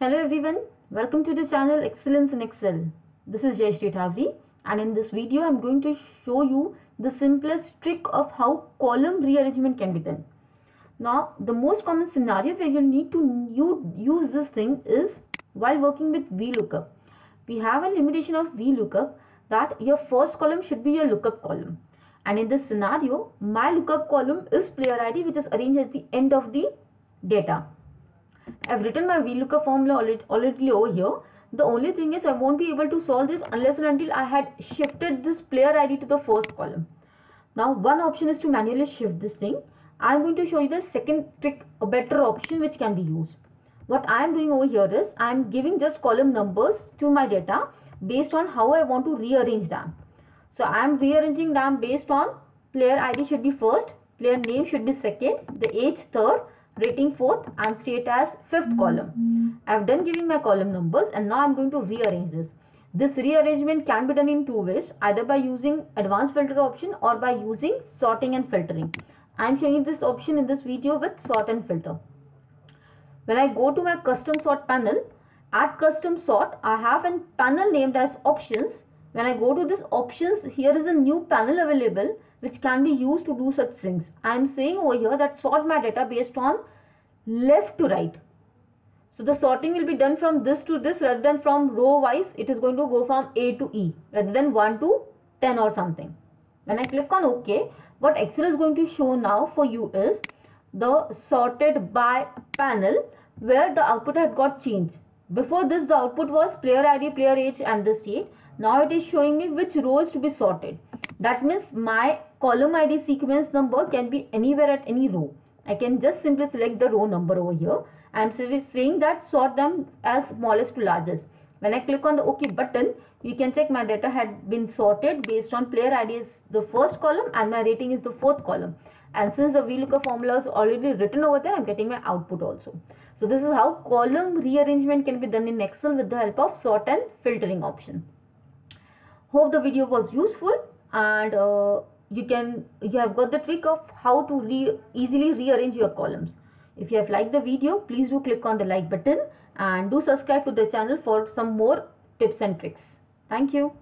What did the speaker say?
Hello everyone, welcome to the channel Excellence in Excel. This is Jayashree Thavri and in this video I am going to show you the simplest trick of how column rearrangement can be done. Now the most common scenario where you need to use this thing is while working with VLOOKUP. We have a limitation of VLOOKUP that your first column should be your lookup column and in this scenario my lookup column is player ID which is arranged at the end of the data I've written my VLOOKUP formula already, over here. The only thing is I won't be able to solve this unless and until I had shifted this player ID to the first column. Now one option is to manually shift this thing. I'm going to show you the second trick, a better option which can be used. What I'm doing over here is I'm giving just column numbers to my data based on how I want to rearrange them. So I'm rearranging them based on player ID should be first, player name should be second, the age third, rating fourth and state as fifth column. I've done giving my column numbers and now I'm going to rearrange this. This rearrangement can be done in two ways either by using advanced filter option or by using sorting and filtering. I'm showing this option in this video with sort and filter. When I go to my custom sort panel, at custom sort I have a panel named as options. When I go to this options, here is a new panel available which can be used to do such things. I am saying over here that sort my data based on left to right. So the sorting will be done from this to this rather than from row wise. It is going to go from A to E rather than 1 to 10 or something. When I click on OK, what Excel is going to show now for you is the sorted by panel where the output had got changed. Before this the output was player ID, player age and the state. Now it is showing me which rows to be sorted. That means my column ID sequence number can be anywhere at any row. I can just simply select the row number over here. I am saying that sort them as smallest to largest. When I click on the OK button, you can check my data had been sorted based on player ID is the first column and my rating is the fourth column. And since the VLOOKUP formula is already written over there, I am getting my output also. So this is how column rearrangement can be done in Excel with the help of sort and filtering option. Hope the video was useful and uh, you can you have got the trick of how to re easily rearrange your columns. If you have liked the video please do click on the like button and do subscribe to the channel for some more tips and tricks. Thank you